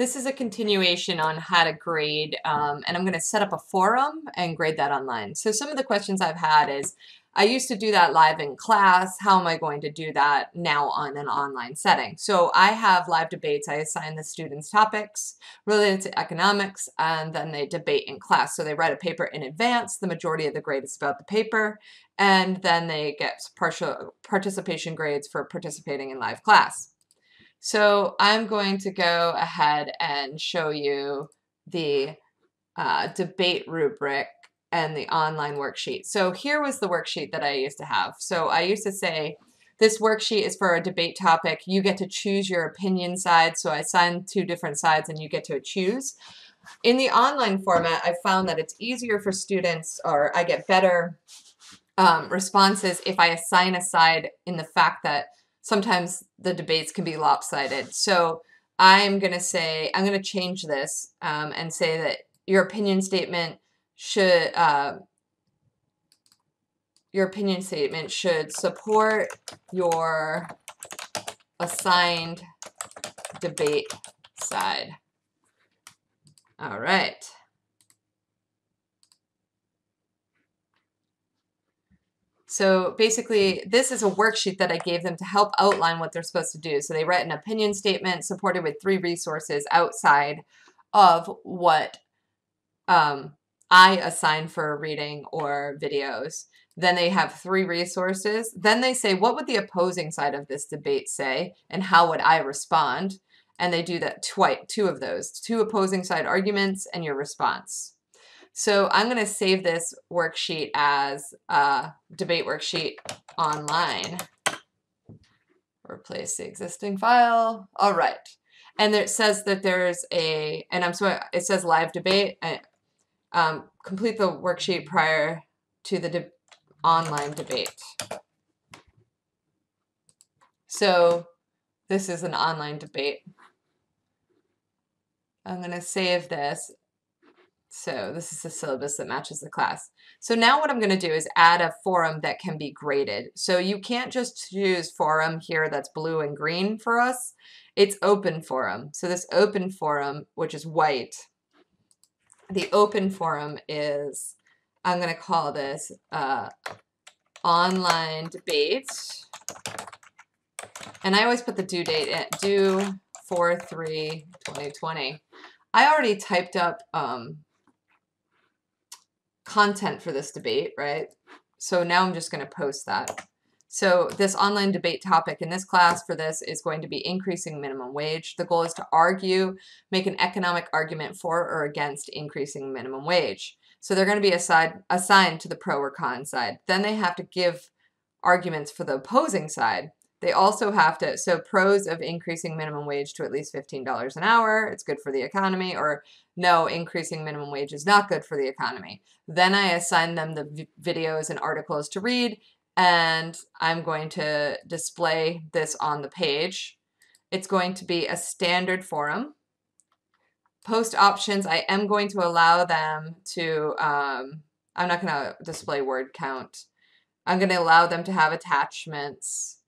This is a continuation on how to grade, um, and I'm going to set up a forum and grade that online. So some of the questions I've had is, I used to do that live in class. How am I going to do that now on an online setting? So I have live debates. I assign the students topics related to economics, and then they debate in class. So they write a paper in advance. The majority of the grade is about the paper, and then they get partial participation grades for participating in live class. So I'm going to go ahead and show you the uh, debate rubric and the online worksheet. So here was the worksheet that I used to have. So I used to say, this worksheet is for a debate topic. You get to choose your opinion side. So I assign two different sides and you get to choose. In the online format, I found that it's easier for students or I get better um, responses if I assign a side in the fact that sometimes the debates can be lopsided. So I'm going to say, I'm going to change this um, and say that your opinion statement should, uh, your opinion statement should support your assigned debate side. All right. So basically, this is a worksheet that I gave them to help outline what they're supposed to do. So they write an opinion statement supported with three resources outside of what um, I assign for reading or videos. Then they have three resources. Then they say, what would the opposing side of this debate say? And how would I respond? And they do that twice, two of those, two opposing side arguments and your response. So I'm going to save this worksheet as a debate worksheet online. Replace the existing file. All right. And it says that there's a, and I'm sorry, it says live debate. Um, complete the worksheet prior to the de online debate. So this is an online debate. I'm going to save this so this is the syllabus that matches the class. So now what I'm going to do is add a forum that can be graded. So you can't just choose forum here that's blue and green for us. It's open forum. So this open forum, which is white, the open forum is, I'm going to call this uh, online debate. And I always put the due date at due 4-3-2020. I already typed up um, content for this debate, right? So now I'm just going to post that. So this online debate topic in this class for this is going to be increasing minimum wage. The goal is to argue, make an economic argument for or against increasing minimum wage. So they're going to be assigned, assigned to the pro or con side. Then they have to give arguments for the opposing side. They also have to, so pros of increasing minimum wage to at least $15 an hour, it's good for the economy, or no, increasing minimum wage is not good for the economy. Then I assign them the videos and articles to read, and I'm going to display this on the page. It's going to be a standard forum. Post options, I am going to allow them to, um, I'm not going to display word count. I'm going to allow them to have attachments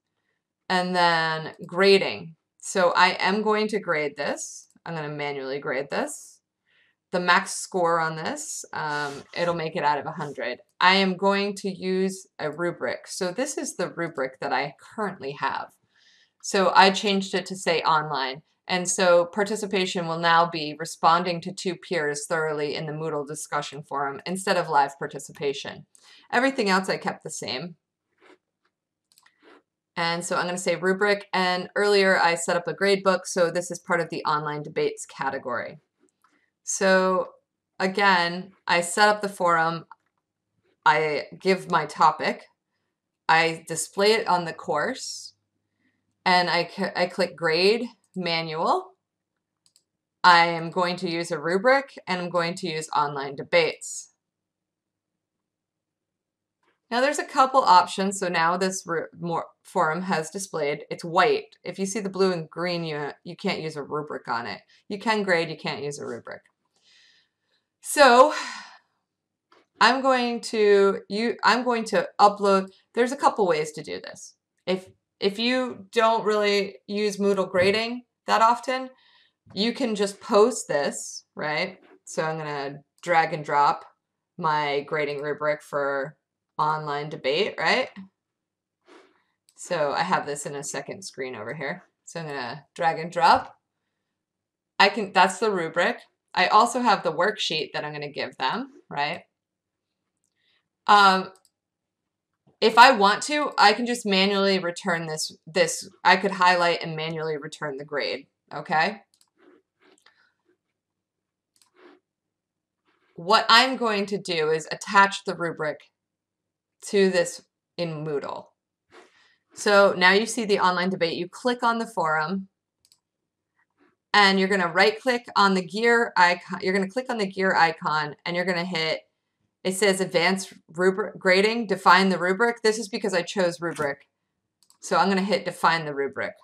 and then grading. So I am going to grade this. I'm going to manually grade this. The max score on this, um, it'll make it out of 100. I am going to use a rubric. So this is the rubric that I currently have. So I changed it to say online. And so participation will now be responding to two peers thoroughly in the Moodle discussion forum instead of live participation. Everything else I kept the same. And so I'm going to say rubric. And earlier I set up a gradebook, so this is part of the online debates category. So again, I set up the forum. I give my topic. I display it on the course. And I, I click grade manual. I am going to use a rubric and I'm going to use online debates. Now there's a couple options. So now this more forum has displayed, it's white. If you see the blue and green, you, you can't use a rubric on it. You can grade, you can't use a rubric. So I'm going to you I'm going to upload there's a couple ways to do this. If if you don't really use Moodle grading that often, you can just post this, right? So I'm going to drag and drop my grading rubric for online debate, right? So I have this in a second screen over here. So I'm to drag and drop. I can, that's the rubric. I also have the worksheet that I'm to give them, right? Um, if I want to, I can just manually return this, this, I could highlight and manually return the grade, okay? What I'm going to do is attach the rubric to this in Moodle. So now you see the online debate. You click on the forum and you're going to right click on the gear icon. You're going to click on the gear icon and you're going to hit, it says advanced rubric grading, define the rubric. This is because I chose rubric. So I'm going to hit define the rubric.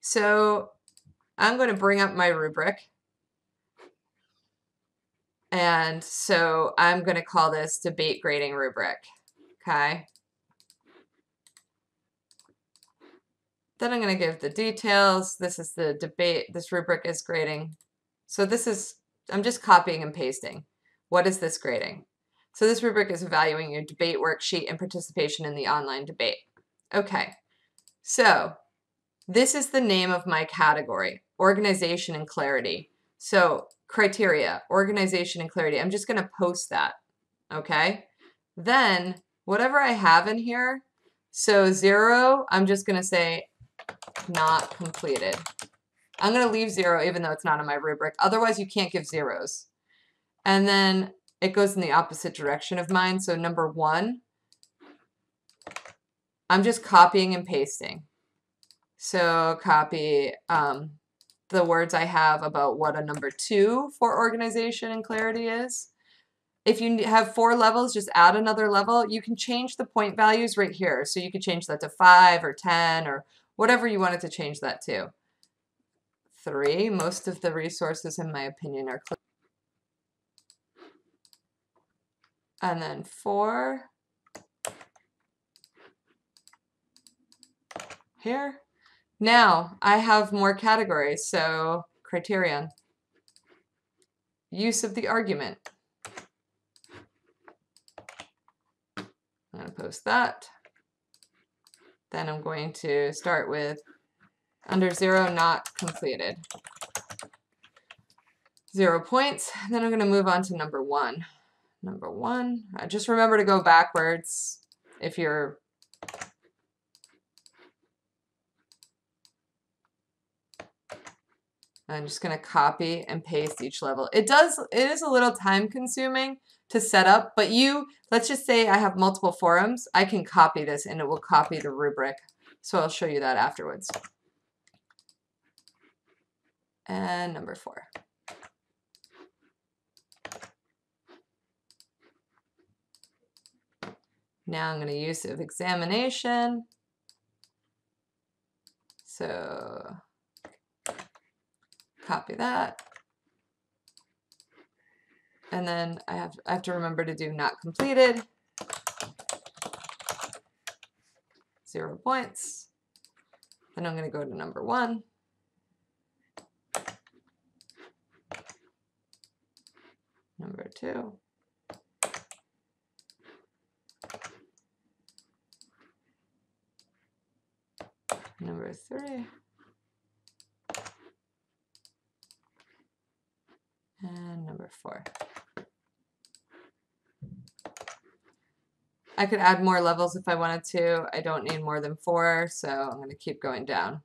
So I'm going to bring up my rubric. And so I'm going to call this debate grading rubric. Okay. Then I'm going to give the details. This is the debate. This rubric is grading. So this is, I'm just copying and pasting. What is this grading? So this rubric is evaluating your debate worksheet and participation in the online debate. Okay, so this is the name of my category, organization and clarity. So criteria, organization and clarity. I'm just going to post that. Okay, then whatever I have in here, so zero, I'm just going to say not completed. I'm going to leave zero even though it's not in my rubric. Otherwise, you can't give zeros. And then it goes in the opposite direction of mine. So number one, I'm just copying and pasting. So copy um, the words I have about what a number two for organization and clarity is. If you have four levels, just add another level. You can change the point values right here. So you could change that to five or 10 or whatever you wanted to change that to. Three, most of the resources, in my opinion, are clear. And then four, here. Now I have more categories, so criterion. Use of the argument. I'm going to post that. Then I'm going to start with under zero, not completed. Zero points. Then I'm going to move on to number one. Number one, uh, just remember to go backwards if you're I'm just going to copy and paste each level. It does, it is a little time consuming to set up, but you, let's just say I have multiple forums, I can copy this and it will copy the rubric. So I'll show you that afterwards. And number four. Now I'm going to use of examination. So copy that. And then I have, I have to remember to do not completed. Zero points. Then I'm going to go to number one. Number two. Number three. And four. I could add more levels if I wanted to. I don't need more than four, so I'm going to keep going down.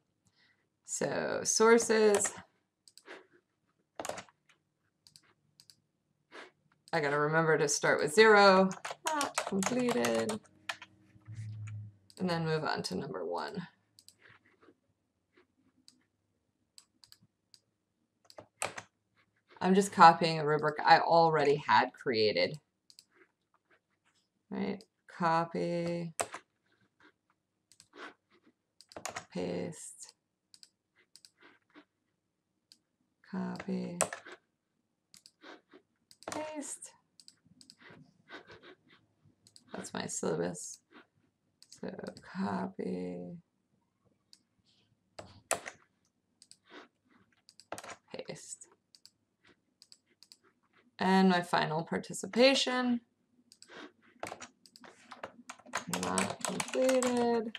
So sources. I got to remember to start with zero, not completed, and then move on to number one. I'm just copying a rubric I already had created. Right? copy, paste, copy, paste. That's my syllabus. So copy, paste. And my final participation. Not completed.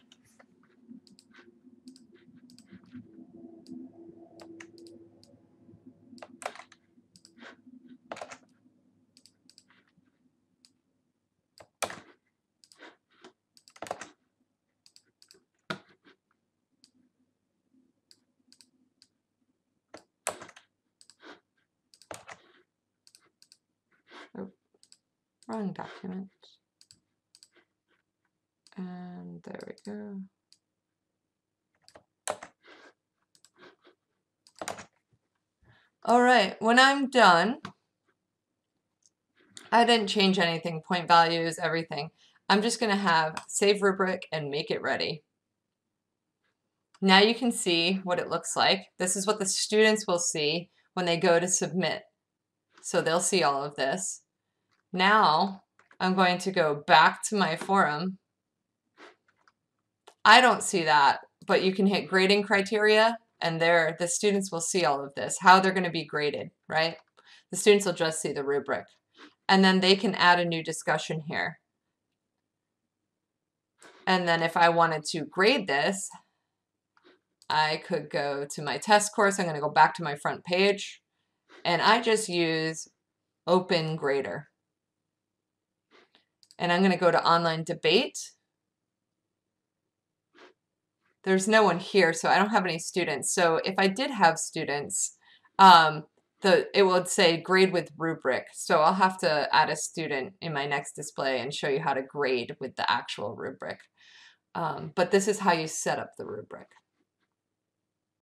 Wrong document. And there we go. All right, when I'm done, I didn't change anything, point values, everything. I'm just gonna have save rubric and make it ready. Now you can see what it looks like. This is what the students will see when they go to submit. So they'll see all of this. Now I'm going to go back to my forum. I don't see that, but you can hit grading criteria and there the students will see all of this, how they're going to be graded, right? The students will just see the rubric. And then they can add a new discussion here. And then if I wanted to grade this, I could go to my test course. I'm going to go back to my front page. And I just use Open Grader. And I'm going to go to online debate. There's no one here, so I don't have any students. So if I did have students, um, the it would say grade with rubric. So I'll have to add a student in my next display and show you how to grade with the actual rubric. Um, but this is how you set up the rubric.